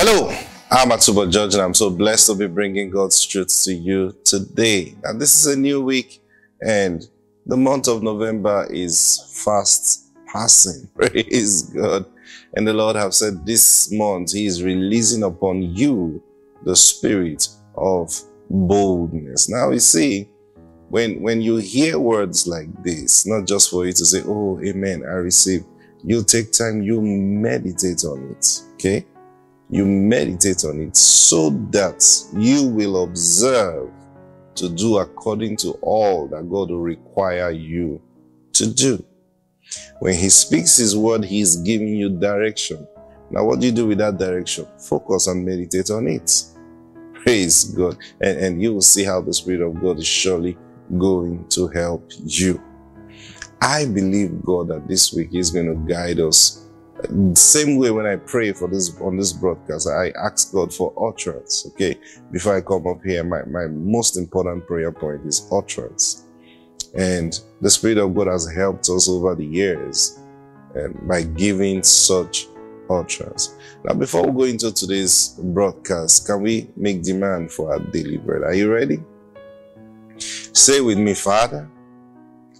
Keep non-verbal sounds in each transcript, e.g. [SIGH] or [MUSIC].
Hello, I'm Atubo George, and I'm so blessed to be bringing God's truth to you today. And this is a new week, and the month of November is fast passing. [LAUGHS] Praise God. And the Lord have said this month He is releasing upon you the spirit of boldness. Now you see, when when you hear words like this, not just for you to say, "Oh, Amen, I receive," you take time, you meditate on it. Okay you meditate on it so that you will observe to do according to all that God will require you to do. When He speaks His word, He is giving you direction. Now, what do you do with that direction? Focus and meditate on it. Praise God. And, and you will see how the Spirit of God is surely going to help you. I believe God that this week is going to guide us same way when I pray for this on this broadcast, I ask God for utterance. Okay, before I come up here, my, my most important prayer point is utterance. And the Spirit of God has helped us over the years and by giving such utterance. Now, before we go into today's broadcast, can we make demand for our daily bread? Are you ready? Say with me, Father,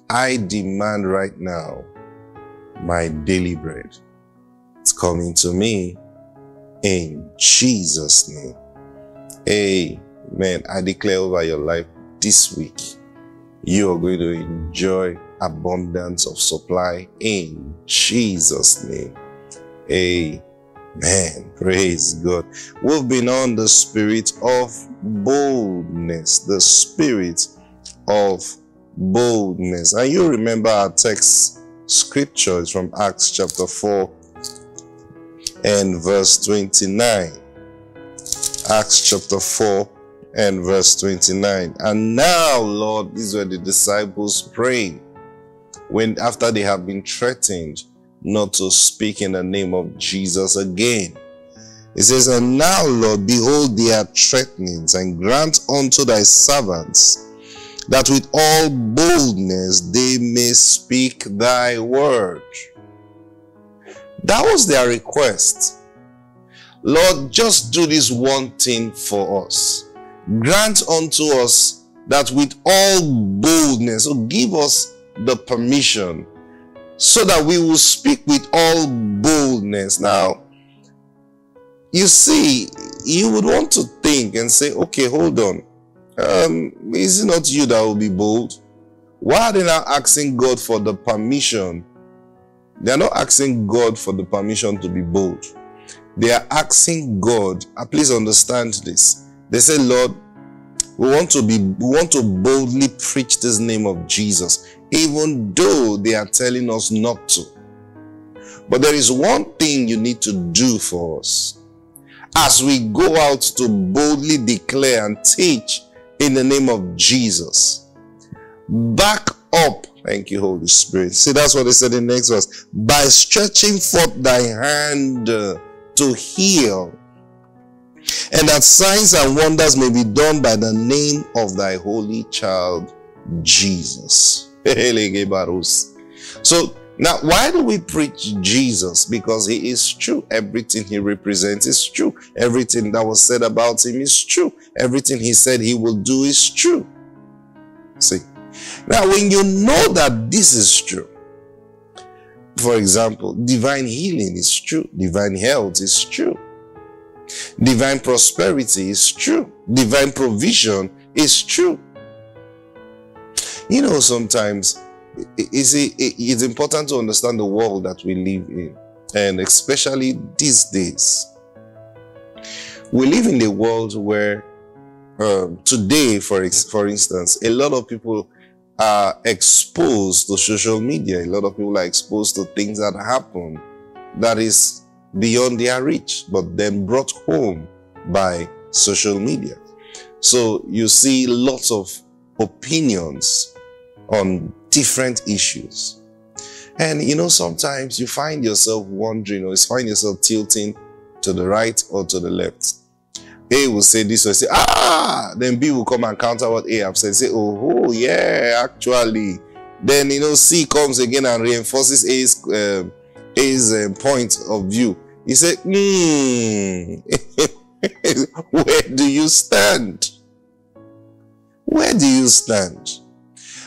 I demand right now my daily bread coming to me in Jesus' name. Amen. I declare over your life this week, you are going to enjoy abundance of supply in Jesus' name. Amen. Praise God. We've been on the spirit of boldness, the spirit of boldness. And you remember our text scripture is from Acts chapter 4, and verse 29. Acts chapter 4 and verse 29. And now, Lord, these were the disciples praying when after they have been threatened not to speak in the name of Jesus again. It says, And now, Lord, behold their threatenings, and grant unto thy servants that with all boldness they may speak thy word. That was their request. Lord, just do this one thing for us. Grant unto us that with all boldness, or give us the permission so that we will speak with all boldness. Now, you see, you would want to think and say, okay, hold on. Um, is it not you that will be bold? Why are they now asking God for the permission they are not asking God for the permission to be bold. They are asking God, uh, please understand this. They say, Lord, we want to be, we want to boldly preach this name of Jesus, even though they are telling us not to. But there is one thing you need to do for us. As we go out to boldly declare and teach in the name of Jesus, back up Thank you, Holy Spirit. See, that's what they said in the next verse. By stretching forth thy hand uh, to heal, and that signs and wonders may be done by the name of thy holy child, Jesus. [LAUGHS] so, now, why do we preach Jesus? Because he is true. Everything he represents is true. Everything that was said about him is true. Everything he said he will do is true. See, now, when you know that this is true, for example, divine healing is true, divine health is true, divine prosperity is true, divine provision is true. You know, sometimes it's important to understand the world that we live in, and especially these days. We live in a world where um, today, for, for instance, a lot of people are exposed to social media. A lot of people are exposed to things that happen that is beyond their reach, but then brought home by social media. So you see lots of opinions on different issues. And you know, sometimes you find yourself wondering or you find yourself tilting to the right or to the left. A will say this or say, ah, then B will come and counter what A have said. Say, oh, oh yeah, actually. Then, you know, C comes again and reinforces A's, uh, A's uh, point of view. He said, hmm, [LAUGHS] where do you stand? Where do you stand?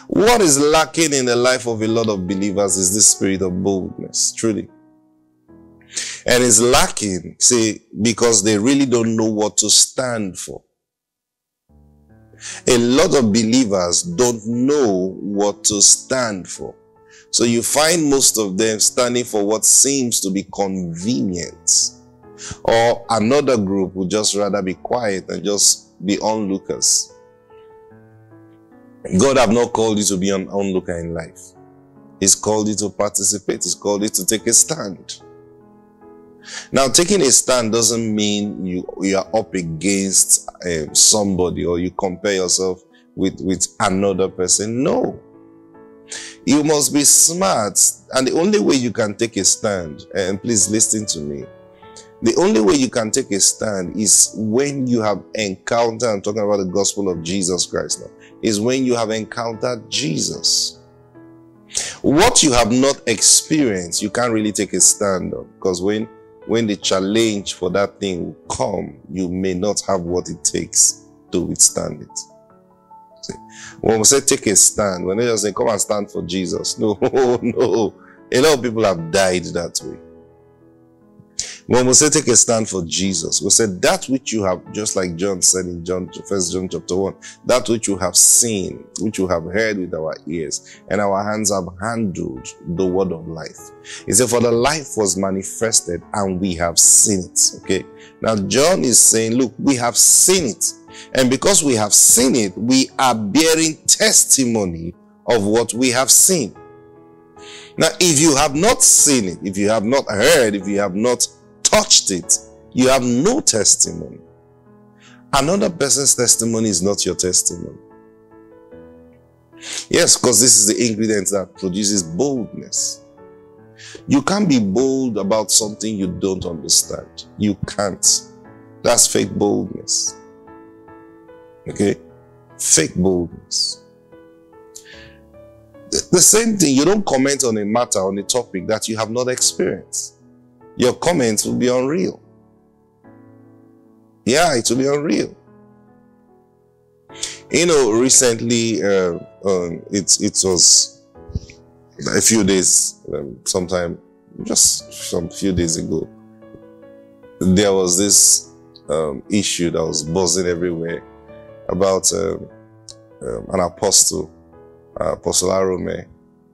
What is lacking in the life of a lot of believers is this spirit of boldness, truly. And it's lacking, see, because they really don't know what to stand for. A lot of believers don't know what to stand for. So you find most of them standing for what seems to be convenient. Or another group would just rather be quiet and just be onlookers. God have not called you to be an onlooker in life. He's called you to participate. He's called you to take a stand. Now, taking a stand doesn't mean you, you are up against uh, somebody or you compare yourself with, with another person. No. You must be smart. And the only way you can take a stand, and please listen to me, the only way you can take a stand is when you have encountered, I'm talking about the gospel of Jesus Christ now, is when you have encountered Jesus. What you have not experienced, you can't really take a stand on because when when the challenge for that thing will come, you may not have what it takes to withstand it. See, when we say take a stand, when they just say come and stand for Jesus, [LAUGHS] no, no. A lot of people have died that way. When we say take a stand for Jesus, we said that which you have, just like John said in John, First John chapter 1, that which you have seen, which you have heard with our ears, and our hands have handled the word of life. He said, For the life was manifested, and we have seen it. Okay. Now John is saying, Look, we have seen it. And because we have seen it, we are bearing testimony of what we have seen. Now, if you have not seen it, if you have not heard, if you have not touched it, you have no testimony. Another person's testimony is not your testimony. Yes, because this is the ingredient that produces boldness. You can't be bold about something you don't understand. You can't. That's fake boldness. Okay? Fake boldness. The same thing, you don't comment on a matter, on a topic that you have not experienced your comments will be unreal. Yeah, it will be unreal. You know, recently, uh, um, it, it was a few days, um, sometime, just some few days ago, there was this um, issue that was buzzing everywhere about um, um, an apostle, uh, Apostle Arome.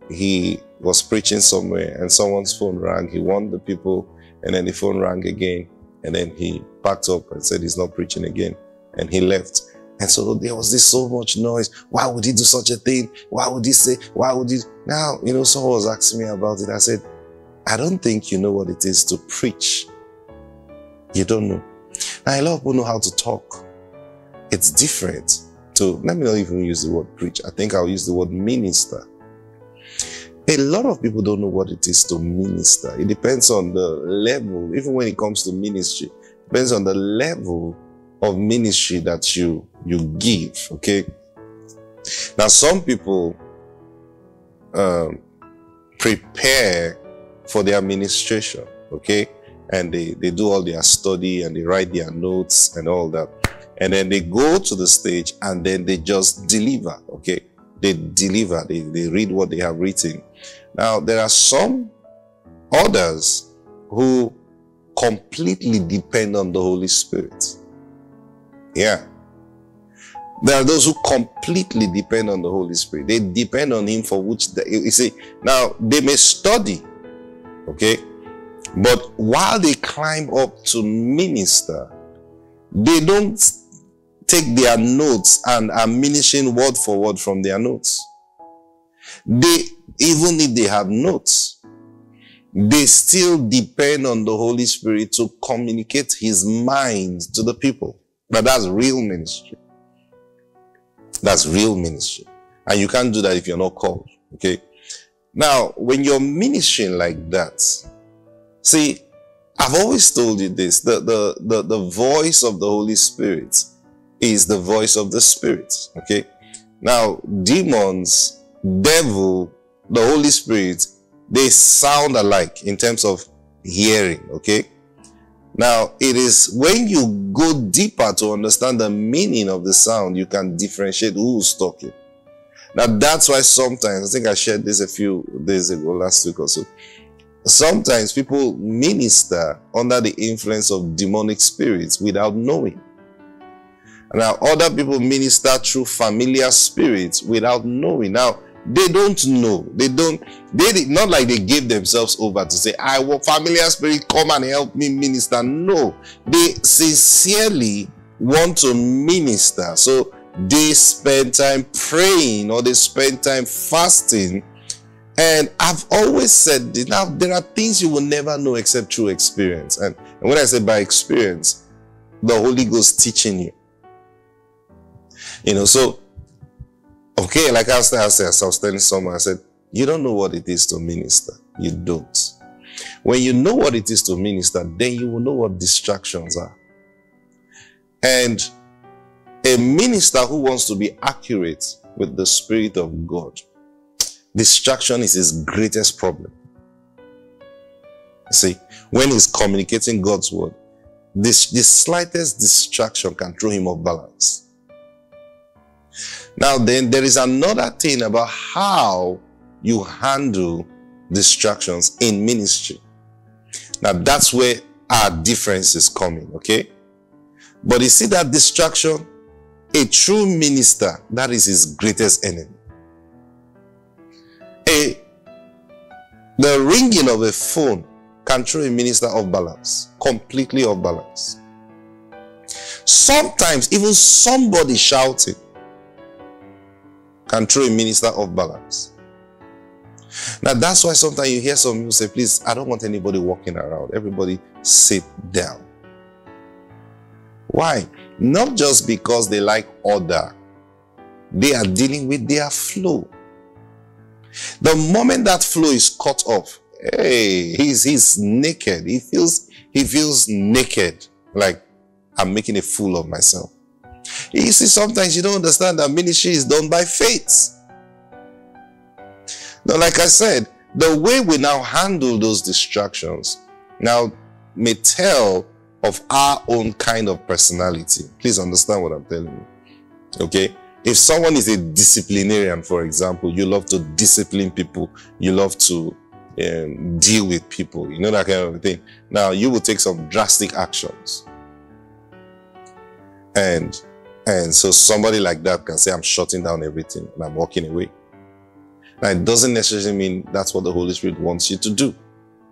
He was preaching somewhere and someone's phone rang. He warned the people and then the phone rang again. And then he packed up and said he's not preaching again. And he left. And so there was this so much noise. Why would he do such a thing? Why would he say, why would he? Now, you know, someone was asking me about it. I said, I don't think you know what it is to preach. You don't know. Now, a lot of people know how to talk. It's different to, let me not even use the word preach. I think I'll use the word minister. A lot of people don't know what it is to minister. It depends on the level, even when it comes to ministry, depends on the level of ministry that you you give. Okay. Now, some people um, prepare for their administration. Okay, and they they do all their study and they write their notes and all that, and then they go to the stage and then they just deliver. Okay, they deliver. They they read what they have written now, there are some others who completely depend on the Holy Spirit. Yeah. There are those who completely depend on the Holy Spirit. They depend on Him for which they, you see. Now they may study, okay, but while they climb up to minister, they don't take their notes and are ministering word for word from their notes. They even if they have notes, they still depend on the Holy Spirit to communicate his mind to the people. But that's real ministry. That's real ministry. And you can't do that if you're not called. Okay. Now, when you're ministering like that, see, I've always told you this, the, the, the, the voice of the Holy Spirit is the voice of the Spirit. Okay. Now, demons, devil, the Holy Spirit, they sound alike in terms of hearing, okay? Now, it is when you go deeper to understand the meaning of the sound, you can differentiate who's talking. Now, that's why sometimes, I think I shared this a few days ago, last week or so. Sometimes people minister under the influence of demonic spirits without knowing. Now, other people minister through familiar spirits without knowing. Now, they don't know. They don't, they did not like they gave themselves over to say, I want familiar spirit come and help me minister. No, they sincerely want to minister. So they spend time praying or they spend time fasting. And I've always said this. Now, there are things you will never know except through experience. And, and when I say by experience, the Holy Ghost teaching you. You know, so Okay, like I was, I was, I was telling someone, I said, you don't know what it is to minister. You don't. When you know what it is to minister, then you will know what distractions are. And a minister who wants to be accurate with the Spirit of God, distraction is his greatest problem. See, when he's communicating God's word, this, the slightest distraction can throw him off balance. Now, then there is another thing about how you handle distractions in ministry. Now, that's where our difference is coming, okay? But you see that distraction, a true minister, that is his greatest enemy. A, the ringing of a phone can throw a minister off balance, completely off balance. Sometimes even somebody shouting can throw a minister off balance. Now that's why sometimes you hear some people say, please, I don't want anybody walking around. Everybody sit down. Why? Not just because they like order. They are dealing with their flow. The moment that flow is cut off, hey, he's, he's naked. He feels, he feels naked. Like I'm making a fool of myself. You see, sometimes you don't understand that ministry is done by faith. Now, like I said, the way we now handle those distractions now may tell of our own kind of personality. Please understand what I'm telling you. Okay? If someone is a disciplinarian, for example, you love to discipline people, you love to um, deal with people, you know that kind of thing. Now, you will take some drastic actions. And and so somebody like that can say, I'm shutting down everything and I'm walking away. Now, it doesn't necessarily mean that's what the Holy Spirit wants you to do,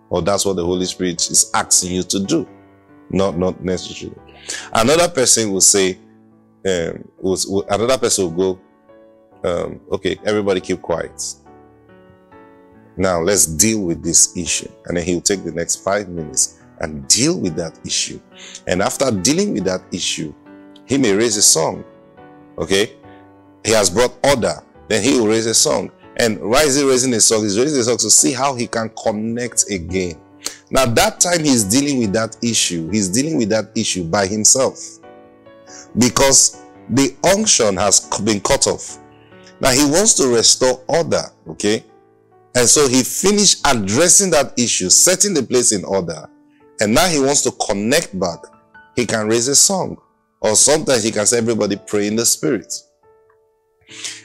or that's what the Holy Spirit is asking you to do. Not, not necessarily. Another person will say, um, will, will, another person will go, um, okay, everybody keep quiet. Now let's deal with this issue. And then he'll take the next five minutes and deal with that issue. And after dealing with that issue, he may raise a song. Okay? He has brought order. Then he will raise a song. And why is he raising a song? He's raising a song to see how he can connect again. Now, that time he's dealing with that issue, he's dealing with that issue by himself. Because the unction has been cut off. Now, he wants to restore order. Okay? And so he finished addressing that issue, setting the place in order. And now he wants to connect back. He can raise a song. Or sometimes he can say, everybody pray in the spirit.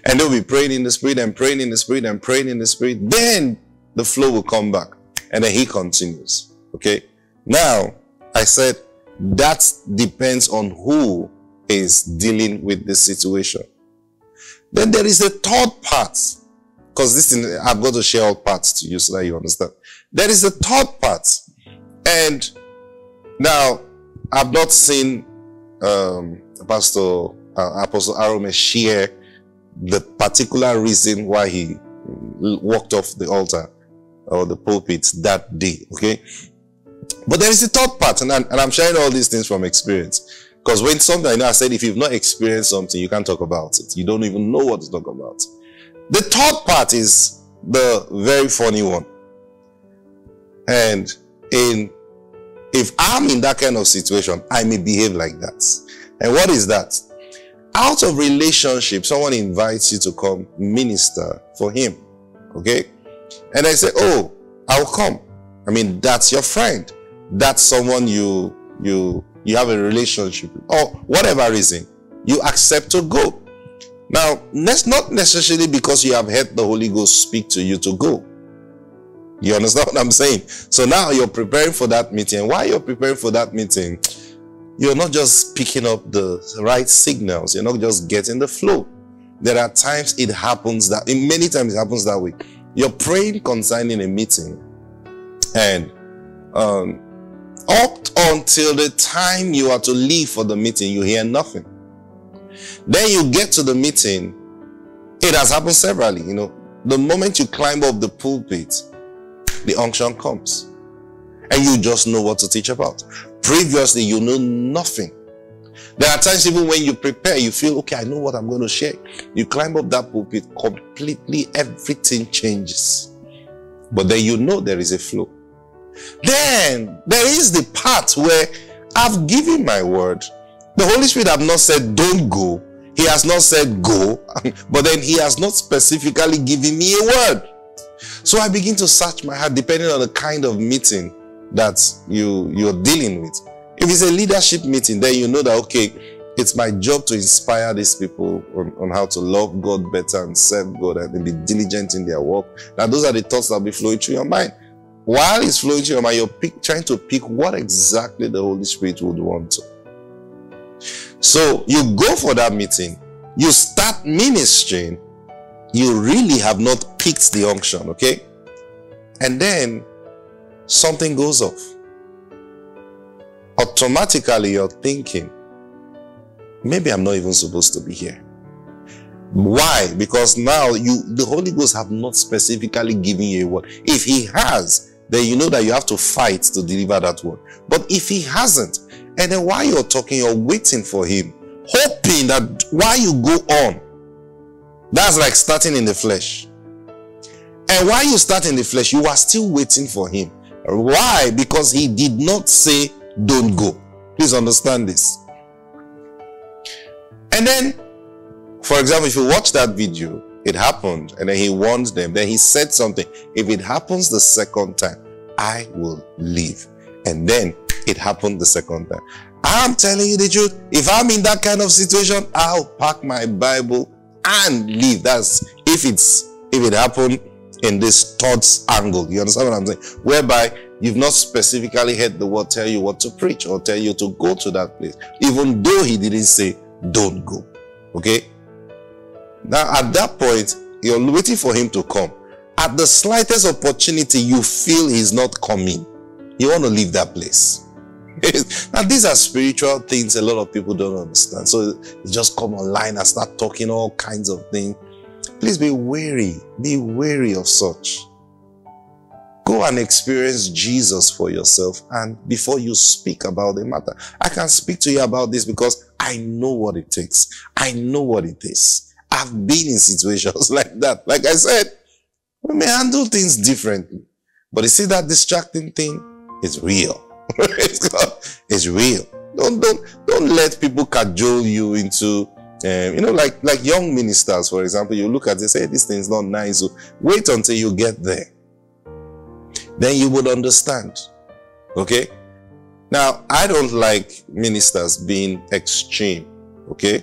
And they'll be praying in the spirit and praying in the spirit and praying in the spirit. Then the flow will come back. And then he continues. Okay. Now, I said that depends on who is dealing with the situation. Then there is a third part. Because this is, I've got to share all parts to you so that you understand. There is a third part. And now, I've not seen um, Pastor uh, Apostle Arome share the particular reason why he walked off the altar or the pulpit that day. Okay. But there is a third part, and I'm, and I'm sharing all these things from experience. Because when something, I know I said, if you've not experienced something, you can't talk about it. You don't even know what to talk about. The third part is the very funny one. And in if I'm in that kind of situation, I may behave like that. And what is that? Out of relationship, someone invites you to come minister for him. Okay? And I say, Oh, I'll come. I mean, that's your friend. That's someone you you you have a relationship or whatever reason, you accept to go. Now, that's not necessarily because you have heard the Holy Ghost speak to you to go. You understand what I'm saying? So now you're preparing for that meeting. While you're preparing for that meeting, you're not just picking up the right signals. You're not just getting the flow. There are times it happens that, many times it happens that way. You're praying concerning a meeting and um, up until the time you are to leave for the meeting, you hear nothing. Then you get to the meeting. It has happened severally, you know. The moment you climb up the pulpit, the unction comes. And you just know what to teach about. Previously, you know nothing. There are times even when you prepare, you feel, okay, I know what I'm going to share. You climb up that pulpit, completely everything changes. But then you know there is a flow. Then there is the part where I've given my word. The Holy Spirit have not said don't go. He has not said go, [LAUGHS] but then he has not specifically given me a word. So I begin to search my heart depending on the kind of meeting that you you're dealing with. If it's a leadership meeting, then you know that okay, it's my job to inspire these people on, on how to love God better and serve God and be diligent in their work. Now, those are the thoughts that will be flowing through your mind. While it's flowing through your mind, you're pick, trying to pick what exactly the Holy Spirit would want to. So you go for that meeting, you start ministering, you really have not picked the unction, okay? And then something goes off. Automatically, you're thinking, maybe I'm not even supposed to be here. Why? Because now you, the Holy Ghost have not specifically given you a word. If He has, then you know that you have to fight to deliver that word. But if He hasn't, and then while you're talking, you're waiting for Him, hoping that while you go on, that's like starting in the flesh. And while you start in the flesh, you are still waiting for him. Why? Because he did not say, don't go. Please understand this. And then, for example, if you watch that video, it happened, and then he warned them. Then he said something. If it happens the second time, I will leave. And then it happened the second time. I'm telling you the truth. If I'm in that kind of situation, I'll pack my Bible and leave. That's if it's if it happened in this thoughts angle. You understand what I'm saying? Whereby you've not specifically heard the word tell you what to preach or tell you to go to that place, even though he didn't say don't go. Okay? Now at that point, you're waiting for him to come. At the slightest opportunity you feel he's not coming, you want to leave that place. [LAUGHS] now these are spiritual things a lot of people don't understand. So just come online and start talking all kinds of things. Please be wary. Be wary of such. Go and experience Jesus for yourself and before you speak about the matter. I can speak to you about this because I know what it takes. I know what it is. I've been in situations [LAUGHS] like that. Like I said, we may handle things differently. But you see that distracting thing is real. [LAUGHS] it's real. Don't don't don't let people cajole you into um, you know, like like young ministers, for example, you look at it, say this thing's not nice. So wait until you get there. Then you would understand. Okay? Now, I don't like ministers being extreme. Okay?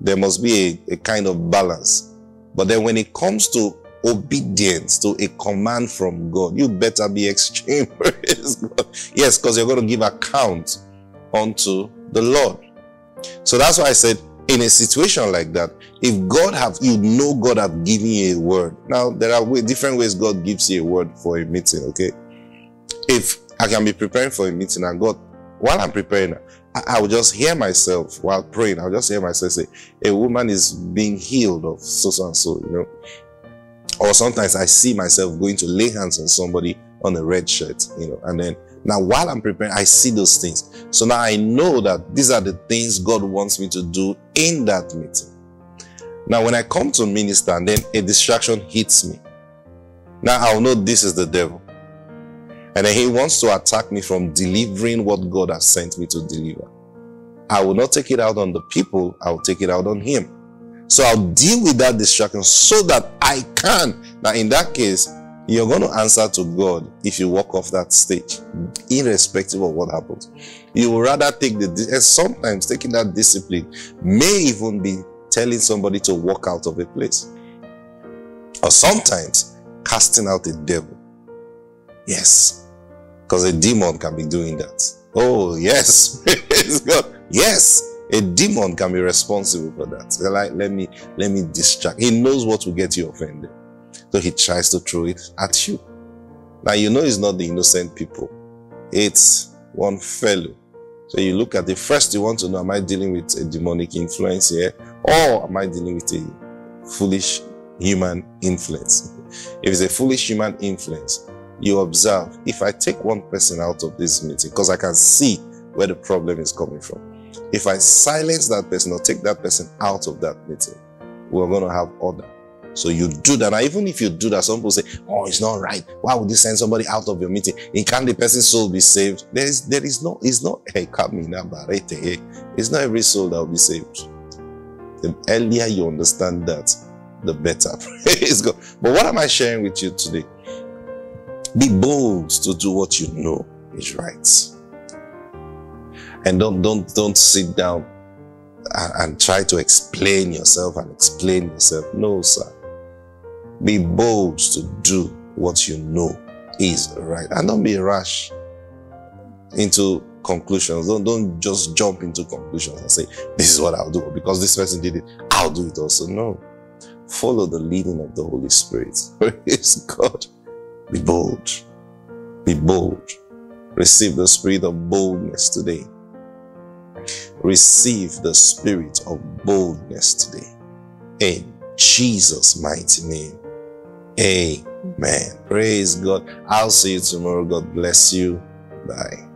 There must be a, a kind of balance. But then when it comes to obedience to a command from God, you better be extreme. [LAUGHS] yes, because you're going to give account unto the Lord. So that's why I said in a situation like that, if God have, you know God have given you a word. Now, there are way, different ways God gives you a word for a meeting, okay? If I can be preparing for a meeting and God, while I'm preparing, I, I will just hear myself while praying. I'll just hear myself say, a woman is being healed of so, so and so, you know? Or sometimes I see myself going to lay hands on somebody on a red shirt, you know, and then now, while I'm preparing, I see those things. So now I know that these are the things God wants me to do in that meeting. Now, when I come to minister and then a distraction hits me, now I'll know this is the devil. And then he wants to attack me from delivering what God has sent me to deliver. I will not take it out on the people, I will take it out on him. So I'll deal with that distraction so that I can. Now, in that case, You're going to answer to God if you walk off that stage, irrespective of what happens. You will rather take the, and sometimes taking that discipline may even be telling somebody to walk out of a place. Or sometimes casting out a devil. Yes. Because a demon can be doing that. Oh, yes. [LAUGHS] God. Yes. A demon can be responsible for that. Like, let me, let me distract. He knows what will get you offended. So he tries to throw it at you. Now you know it's not the innocent people. It's one fellow. So you look at the first you want to know, am I dealing with a demonic influence here? Or am I dealing with a foolish human influence? [LAUGHS] If it's a foolish human influence, you observe, if I take one person out of this meeting, because I can see where the problem is coming from. If I silence that person or take that person out of that meeting, we're going to have order. So you do that. Now, even if you do that, some people say, Oh, it's not right. Why would you send somebody out of your meeting? And can the person's soul be saved? There is there is no, it's not [LAUGHS] hey, it's not every soul that will be saved. The earlier you understand that, the better. [LAUGHS] Praise God. But what am I sharing with you today? Be bold to do what you know is right. And don't don't don't sit down and, and try to explain yourself and explain yourself. No, sir. Be bold to do what you know is right. And don't be rash into conclusions. Don't, don't just jump into conclusions and say, this is what I'll do. Because this person did it, I'll do it also. No. Follow the leading of the Holy Spirit. [LAUGHS] Praise God. Be bold. Be bold. Receive the spirit of boldness today. Receive the spirit of boldness today. In Jesus' mighty name. Amen. Praise God. I'll see you tomorrow. God bless you. Bye.